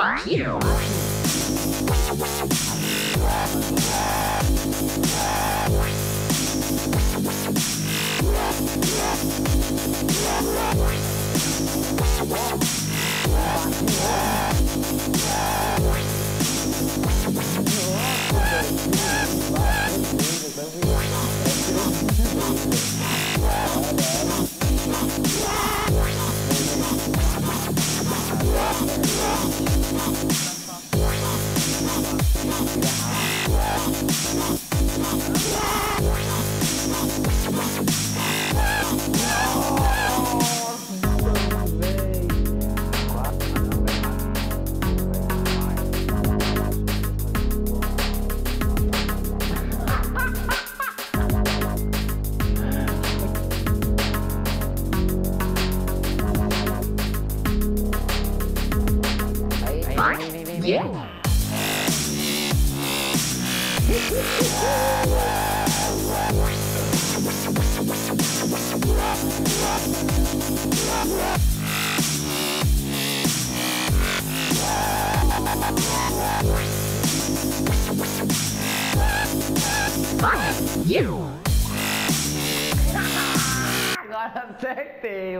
Fuck you. Wow, wow, wow. Vem, vem, vem. Agora acertei.